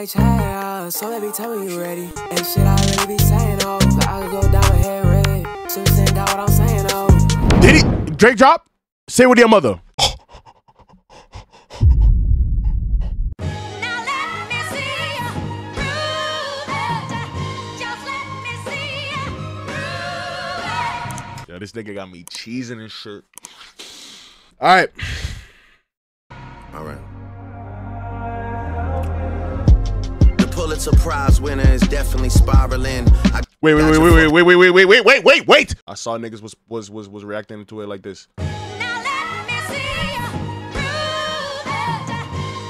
might try, so baby, tell me you ready. And shit, I really be saying, oh, but I could go down with head red. So you saying, got what I'm saying, oh. Did he? Drake drop? Say with your mother. Now let me see you prove it. Just let me see you prove it. Yo, this nigga got me cheesing and shit. All right. All right. The Pulitzer Prize winner is definitely spiraling. I Wait, wait, got wait, your wait, wait, wait, wait, wait, wait, wait, wait, wait. I saw niggas was was was was reacting to it like this. Now let me see you prove it.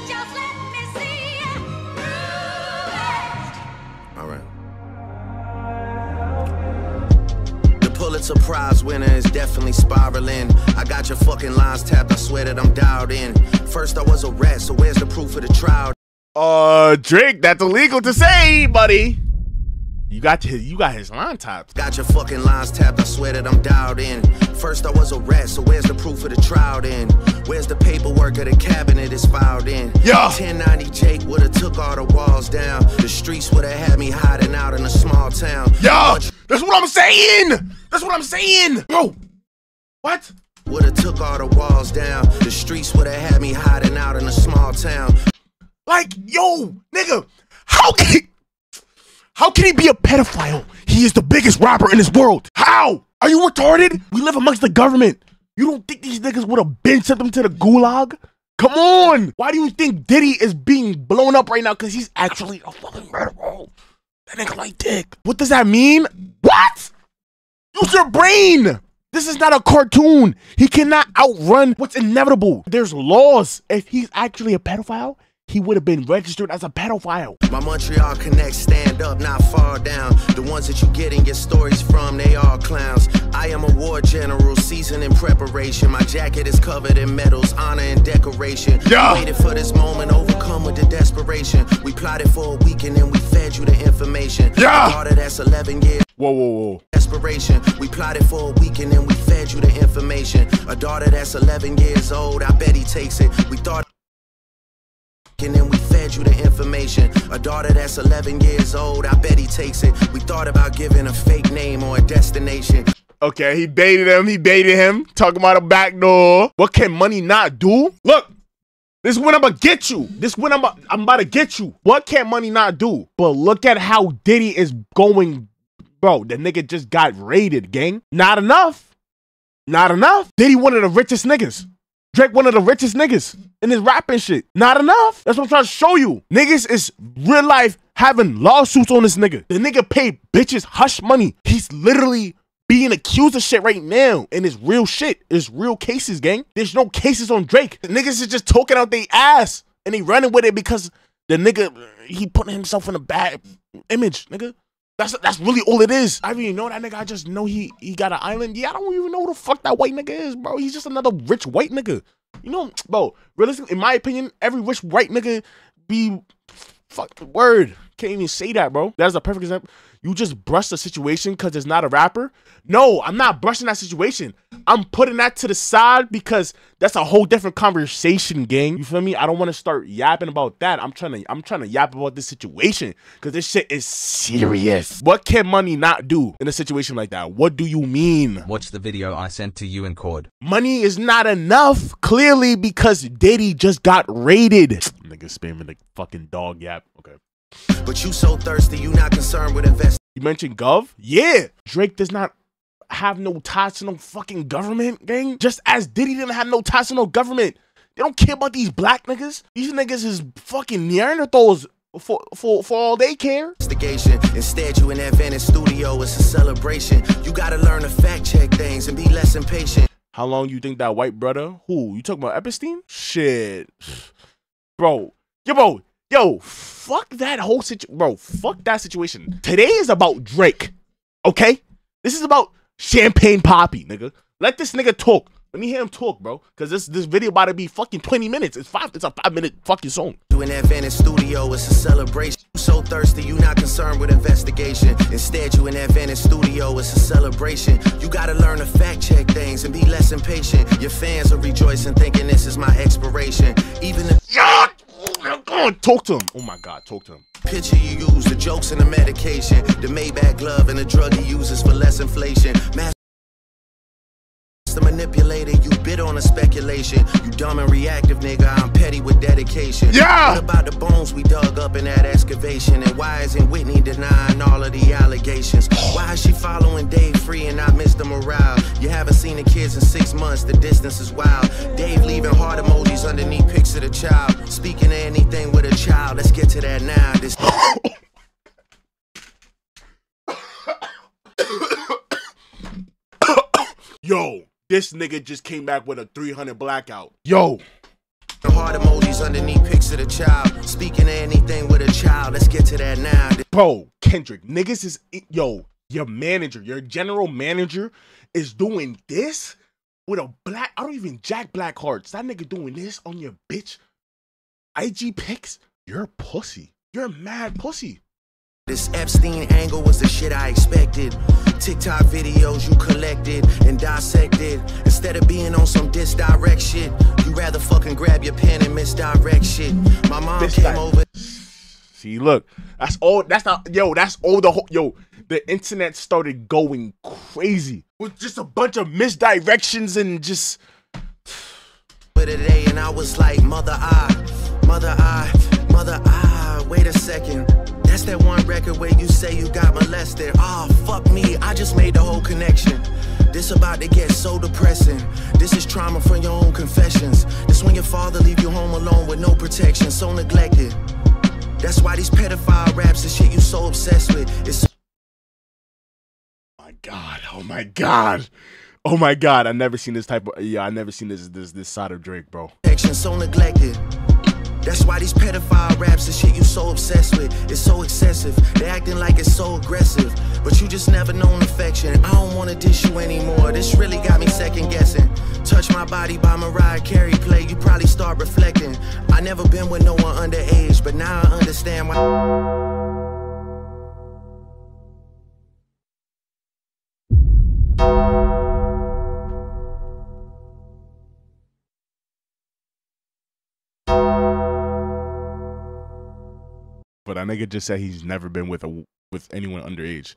Just let me see you prove it. All right. The Pulitzer Prize winner is definitely spiraling. I got your fucking lines tapped. I swear that I'm dialed in. First I was a rat, so where's the proof of the trial? Uh, Drake, that's illegal to say, buddy. You got his, you got his line tapped. Got your fucking lines tapped, I swear that I'm dialed in. First I was a rat, so where's the proof of the trial then? Where's the paperwork of the cabinet is filed in? Yeah. 1090 Jake would've took all the walls down. The streets would've had me hiding out in a small town. Yo, Bunch that's what I'm saying. That's what I'm saying, bro. What? Would've took all the walls down. The streets would've had me hiding out in a small town. Like, yo, nigga, how can he, how can he be a pedophile? He is the biggest rapper in this world. How? Are you retarded? We live amongst the government. You don't think these niggas would have been sent them to the gulag? Come on. Why do you think Diddy is being blown up right now? Because he's actually a fucking murderer. That nigga like dick. What does that mean? What? Use your brain. This is not a cartoon. He cannot outrun what's inevitable. There's laws. If he's actually a pedophile, he would have been registered as a pedophile. My Montreal connects stand up, not far down. The ones that you getting your stories from, they all clowns. I am a war general, seasoned in preparation. My jacket is covered in medals, honor and decoration. Yeah. Waited for this moment, overcome with the desperation. We plotted for a week and then we fed you the information. Yeah. Daughter that's 11 years. Whoa, whoa, whoa. Desperation. We plotted for a week and then we fed you the information. A daughter that's 11 years old, I bet he takes it. We thought and then we fed you the information. A daughter that's 11 years old, I bet he takes it. We thought about giving a fake name or a destination. Okay, he baited him. He baited him. Talking about a back door. What can money not do? Look, this is when I'm gonna get you. This is when I'm, I'm about to get you. What can money not do? But look at how Diddy is going, bro. The nigga just got raided, gang. Not enough. Not enough. Diddy one of the richest niggas. Drake one of the richest niggas in his rapping shit. Not enough. That's what I'm trying to show you. Niggas is real life having lawsuits on this nigga. The nigga paid bitches hush money. He's literally being accused of shit right now. And it's real shit. It's real cases, gang. There's no cases on Drake. The niggas is just talking out their ass. And they running with it because the nigga, he putting himself in a bad image, nigga. That's that's really all it is. I don't even know that nigga. I just know he he got an island. Yeah, I don't even know who the fuck that white nigga is, bro. He's just another rich white nigga. You know, bro. Realistically, in my opinion, every rich white nigga be fuck the word. Can't even say that, bro. That is a perfect example. You just brush the situation because it's not a rapper. No, I'm not brushing that situation. I'm putting that to the side because that's a whole different conversation, gang. You feel me? I don't want to start yapping about that. I'm trying to I'm trying to yap about this situation because this shit is serious. What can money not do in a situation like that? What do you mean? Watch the video I sent to you and Cord. Money is not enough, clearly, because Diddy just got raided. Nigga spamming the fucking dog yap. Okay. But you so thirsty, you not concerned with invest. You mentioned Gov? Yeah. Drake does not have no ties to no fucking government, gang. Just as Diddy didn't have no ties to no government. They don't care about these black niggas. These niggas is fucking Neanderthals for for for all they care. Investigation. Instead, you in that Venice studio, it's a celebration. You gotta learn to fact check things and be less impatient. How long you think that white brother? Who? You talking about Epstein? Shit. Bro. Yo, bro. Yo, fuck that whole situation. Bro, fuck that situation. Today is about Drake. Okay? This is about Champagne Papi, nigga. Let this nigga talk. Let me hear him talk, bro. Cause this this video about to be fucking 20 minutes. It's five, it's a five minute fucking song. You in that Venice studio, it's a celebration. You so thirsty, you not concerned with investigation. Instead, you in that Venice studio, it's a celebration. You gotta learn to fact check things and be less impatient. Your fans are rejoicing, thinking this is my expiration. Even if Yeah! My god! talk to him. Oh my God, talk to him. Picture you use the jokes and the medication, the Maybach glove and the drug he uses for less inflation. Master manipulator, you bid on a speculation. You dumb and reactive, nigga. I'm petty with dedication. Yeah. What about the bones we dug up in that excavation? And why isn't Whitney denying all of the allegations? Why is she following Dave Free and not Mr. Morale? You haven't seen the kids in six months, the distance is wild. Dave leaving heart emojis underneath pics of the child. Speaking of anything with a child, let's get to that now. This Yo, this nigga just came back with a 300 blackout. Yo, heart emojis underneath pics of the child. Speaking of anything with a child, let's get to that now. This bro, Kendrick, niggas is yo, your manager, your general manager is doing this with a black. I don't even jack black hearts. That nigga doing this on your bitch. IG pics. You're a pussy. You're a mad pussy. This Epstein angle was the shit I expected. TikTok videos you collected and dissected. Instead of being on some disdirect shit, you rather fucking grab your pen and misdirect shit. My mom This came guy- over. See, look, that's all. That's not yo. That's all the whole yo. The internet started going crazy with just a bunch of misdirections and just for today and I was like, Mother I, Mother I, Mother I, wait a second. That's that one record where you say you got molested. Ah, fuck me, I just made the whole connection. This about to get so depressing. This is trauma from your own confessions. This when your father leave you home alone with no protection, so neglected. That's why these pedophile raps and shit you so obsessed with. It's my god, oh my god, oh my god. I never seen this type of yeah. I never seen this this this side of Drake, bro. so neglected. That's why these pedophile raps and shit you so obsessed with is so excessive. They acting like it's so aggressive, but you just never known affection. I don't wanna dish you anymore. This really got me second guessing. Touch my body by Mariah Carey play, you probably start reflecting. I never been with no one underage, but now I understand why. But that nigga just said he's never been with a with anyone underage.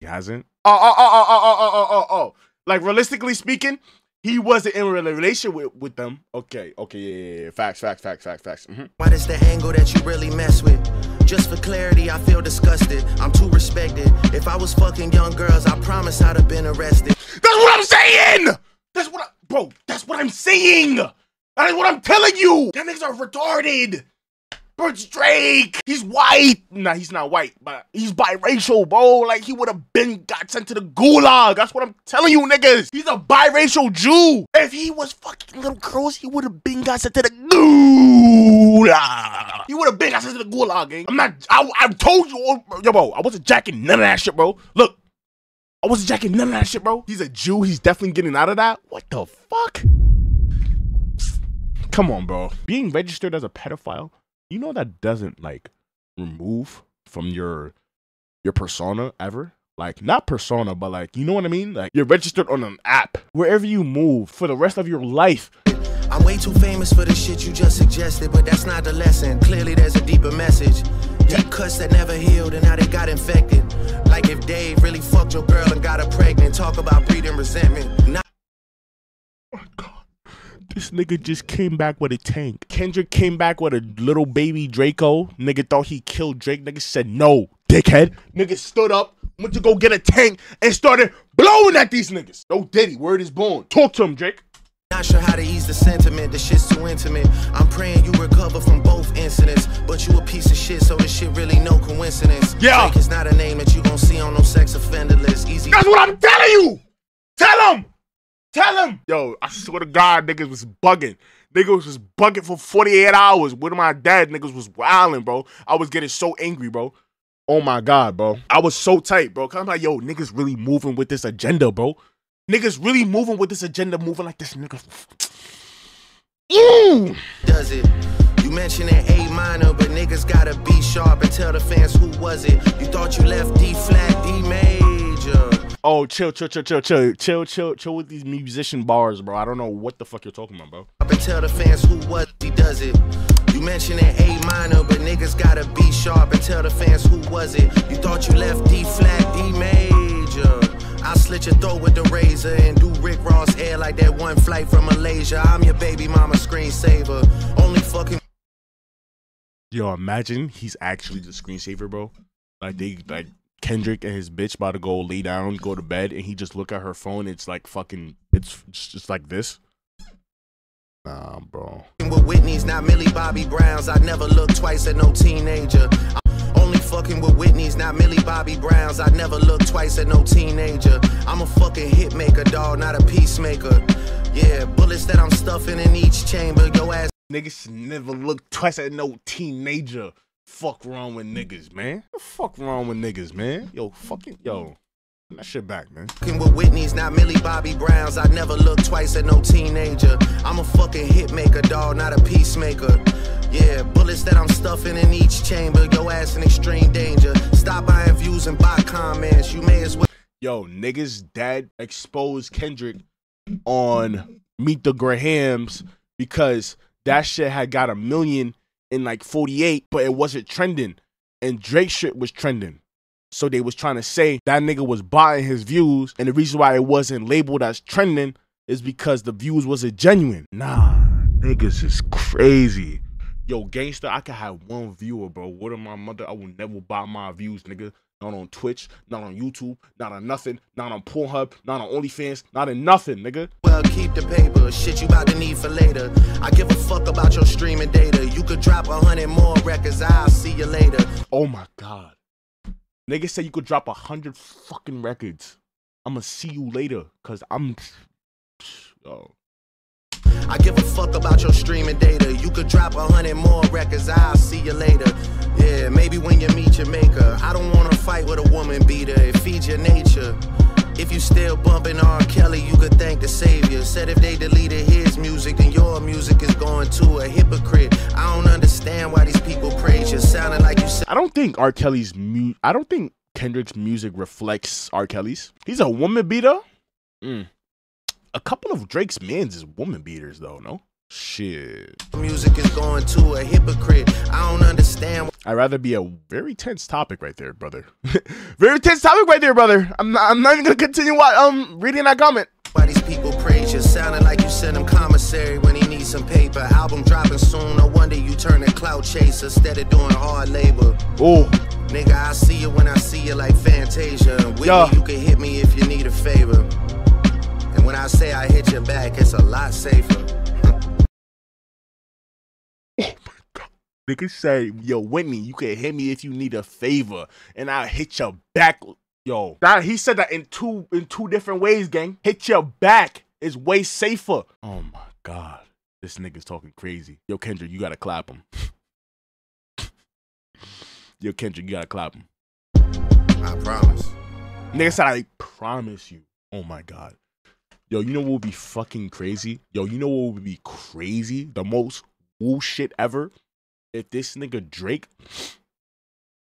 He hasn't. Oh oh oh oh oh oh oh oh oh. Like realistically speaking, he wasn't in a relation with with them. Okay, okay, yeah, yeah, yeah. Facts, facts, facts, facts, facts. hmm Why does the angle that you really mess with? Just for clarity, I feel disgusted. I'm too respected. If I was fucking young girls, I promise I'd have been arrested. That's what I'm saying. That's what, I, bro. That's what I'm saying. That is what I'm telling you. That niggas are retarded. Drake. He's white. Nah, he's not white, but he's biracial, bro. Like he would have been got sent to the gulag. That's what I'm telling you, niggas. He's a biracial Jew. If he was fucking little girls, he would have been got sent to the gulag. He would have been got sent to the gulag, gang. I'm not. I, I told you, yo, bro. I wasn't jacking none of that shit, bro. Look. I wasn't jacking none of that shit, bro. He's a Jew. He's definitely getting out of that. What the fuck? Come on, bro. Being registered as a pedophile, you know that doesn't like remove from your your persona ever. Like not persona, but like you know what I mean. Like you're registered on an app wherever you move for the rest of your life. I'm way too famous for the shit you just suggested, but that's not the lesson. Clearly, there's a deeper message. Deep cuts that never healed and now they got infected. Like if Dave really fucked your girl and got her pregnant. Talk about breeding resentment. Not oh This nigga just came back with a tank. Kendrick came back with a little baby Draco. Nigga thought he killed Drake. Nigga said no, dickhead. Nigga stood up, went to go get a tank, and started blowing at these niggas. No Diddy, word is born. Talk to him, Drake. Not sure how to ease the sentiment, the shit's too intimate. I'm praying you recover from both incidents. But you a piece of shit, so this shit really no coincidence. Yeah. Drake is not a name that you gon' see on no sex offender list. Easy. That's what I'm telling you. Tell him. Tell him. Yo, I swear to God, niggas was bugging. Niggas was bugging for 48 hours. With my dad, niggas was wilding, bro. I was getting so angry, bro. Oh my God, bro. I was so tight, bro. Cause I'm like, yo, niggas really moving with this agenda, bro. Niggas really moving with this agenda, moving like this nigga. Mm. does it. You mentioned an A minor, but niggas gotta be sharp and tell the fans who was it. You thought you left D flat, D major. Oh, chill, chill, chill, chill, chill, chill, chill, chill with these musician bars, bro. I don't know what the fuck you're talking about, bro. Up and tell the fans who was he does it. You mentioned mentioning A minor, but niggas gotta be sharp and tell the fans who was it. You thought you left D flat, D major. I slit your throat with the razor and do Rick Ross hair like that one flight from Malaysia. I'm your baby mama screensaver. Only fucking Yo, imagine he's actually the screensaver, bro. Like they like Kendrick and his bitch about to go lay down, go to bed, and he just look at her phone. It's like fucking. It's just, like this. Nah, bro. with Whitney's, not Millie Bobby Brown's. I never look twice at no teenager. I'm only fucking with Whitney's, not Millie Bobby Brown's. I never look twice at no teenager. I'm a fucking hit maker, dog, not a peacemaker. Yeah, bullets that I'm stuffing in each chamber. Yo ass Niggas never look twice at no teenager. Fuck wrong with niggas, man. The fuck wrong with niggas, man? Yo, fucking yo. That shit back, man. with Whitney's, not Millie Bobby Brown's. I never look twice at no teenager. I'm a fucking hit maker, dog, not a peacemaker. Yeah, bullets that I'm stuffing in each chamber. Yo ass in extreme danger. Stop buying views and buy comments. You may as well. Yo, niggas dad exposed Kendrick on Meet the Grahams because that shit had got a million in like 48, but it wasn't trending. And Drake shit was trending. So they was trying to say that nigga was buying his views, and the reason why it wasn't labeled as trending is because the views wasn't genuine. Nah, niggas is crazy. Yo, gangster, I could have one viewer, bro. What of my mother? I will never buy my views, nigga. Not on Twitch, not on YouTube, not on nothing, not on Pornhub, not on OnlyFans, not in nothing, nigga. Well, keep the paper, shit you about to need for later. I give a fuck about your streaming data. You could drop a hundred more records, I'll see you later. Oh my god. Nigga said you could drop a hundred fucking records. I'ma see you later, cause I'm yo. I give a fuck about your streaming data. You could drop a hundred more records, I'll see you later. Yeah, maybe when you meet your maker. I don't wanna fight with a woman beater, it feeds your nature. If you still bumping R. Kelly, you could thank the savior. Said if they deleted his music, then your music is going to a hypocrite. I don't understand why these people praise you. Sounding like you said. I don't think R. Kelly's mu I don't think Kendrick's music reflects R. Kelly's. He's a woman beater. Mm. A couple of Drake's mans is woman beaters though, no? Shit. Music is going to a hypocrite. I don't understand I'd rather be a very tense topic right there, brother. very tense topic right there, brother. I'm not, I'm not even gonna continue what, um reading that comment. why these people praise you. Sounding like you sent him commissary when he needs some paper. Album dropping soon. No wonder you turn a clout chaser instead of doing hard labor. Oh, Nigga, I see you when I see you like Fantasia. With me, you can hit me if you need a favor. And when I say I hit your back, it's a lot safer. Nigga say, yo, Whitney, you can hit me if you need a favor, and I'll hit your back. Yo, that he said that in two in two different ways, gang. Hit your back is way safer. Oh my god, this nigga's talking crazy. Yo, Kendrick, you gotta clap him. Yo, Kendrick, you gotta clap him. I promise. Nigga said, I promise you. Oh my god. Yo, you know what would be fucking crazy? Yo, you know what would be crazy? The most woo shit ever? If this nigga Drake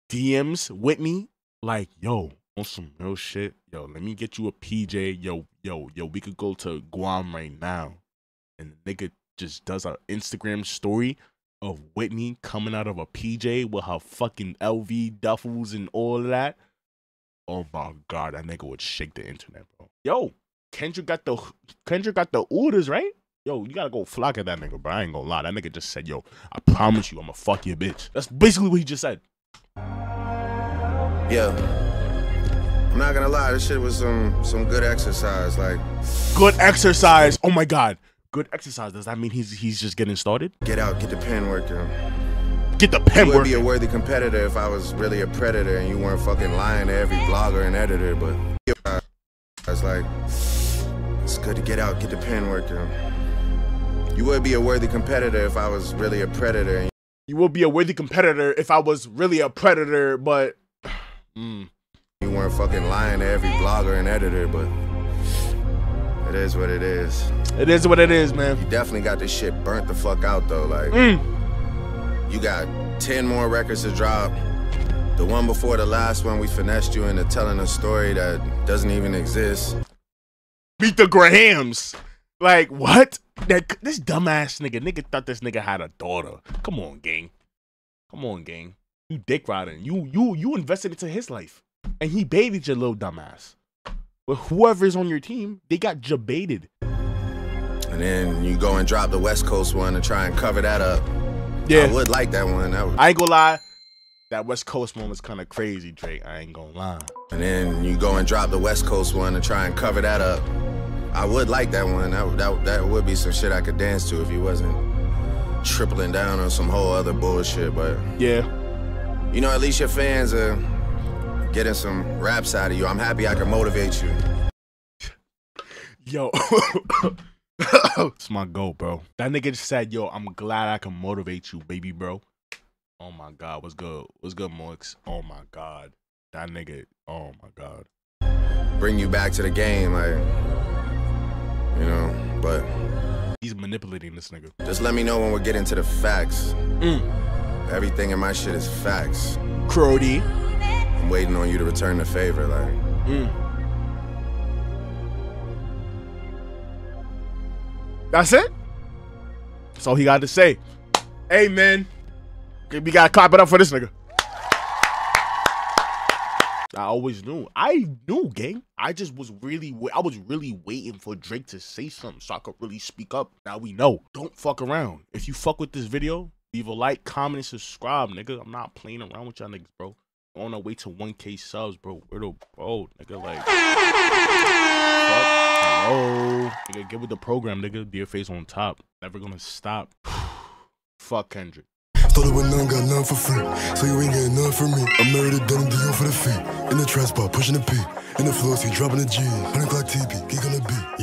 DMs Whitney, like, yo, on some real shit, yo, let me get you a PJ. Yo, yo, yo, we could go to Guam right now. And the nigga just does an Instagram story of Whitney coming out of a PJ with her fucking LV duffels and all of that. Oh my god, that nigga would shake the internet, bro. Yo, Kendrick got the Kendrick got the orders, right? Yo, you gotta go flock at that nigga, bro. I ain't gonna lie. That nigga just said, yo, I promise you, I'ma fuck your bitch. That's basically what he just said. Yeah. I'm not gonna lie, this shit was some some good exercise. Like, Good exercise. Oh my god. Good exercise. Does that mean he's he's just getting started? get out, get the pen working. Get the pen You would be a worthy competitor if I was really a predator and you weren't fucking lying to every blogger and editor, but I was like, it's good to get out, get the pen working. You would be a worthy competitor if I was really a predator You would be a worthy competitor if I was really a predator, but mm, you weren't fucking lying to every blogger and editor, but it is what it is. it is what it is, man. You definitely got this shit burnt the fuck out though. Like, Mm. you got 10 more records to drop. The one before the last one, we finessed you into telling a story that doesn't even exist. Beat the Grahams. Like what? That this dumbass nigga, nigga thought this nigga had a daughter. Come on, gang. Come on, gang. You dick riding. You you you invested into his life, and he baited your little dumbass. But whoever's on your team, they got jebaited. And then you go and drop the West Coast one and try and cover that up. Yeah, I would like that one. That would, I ain't gonna lie. That West Coast one was kind of crazy, Drake. I ain't gonna lie. and then you go and drop the West Coast one and try and cover that up. I would like that one. That, would- that, that would be some shit I could dance to if he wasn't tripling down on some whole other bullshit. But Yeah. you know, at least your fans are getting some raps out of you. I'm happy I can motivate you. Yo. it's my goal, bro. That nigga just said, yo, I'm glad I can motivate you, baby, bro. Oh my God. What's good? What's good, Moix? Oh my God. That nigga. Oh my God. Bring you back to the game, like manipulating this nigga. just let me know when we get into the facts. Mm. Everything in my shit is facts. Crody. I'm waiting on you to return the favor, like. Mm. That's it? That's all he got to say. Okay, We got to clap it up for this nigga. I always knew. I knew, gang. I just was really, I was really waiting for Drake to say something so I could really speak up. Now we know. Don't fuck around. If you fuck with this video, leave a like, comment, and subscribe, nigga. I'm not playing around with y'all niggas, bro. On our way to 1K subs, bro. We're the bro, nigga. Like, fuck. Hello, nigga. Get with the program, nigga. Dear face on top. Never gonna stop. fuck Kendrick. Started with none, got none for free. So you ain't getting none from me. I'm married to Denim Dior for the feet. In the trap spot, pushing the P. In the floor, he dropping the G. 100 Glock TP, geek on the beat.